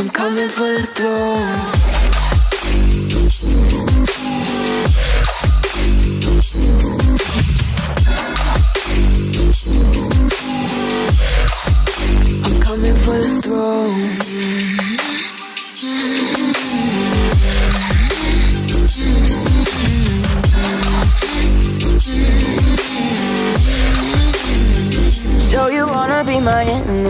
I'm coming for the throne. I'm coming for the throne. So you wanna be my enemy?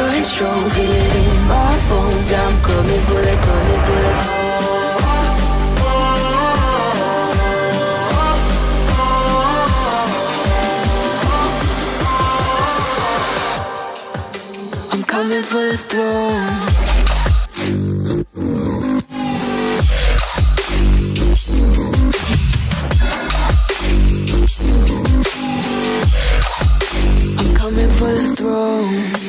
control Feel it in my bones. I'm coming for the coming for it. I'm coming for the throne. I'm coming for the throne.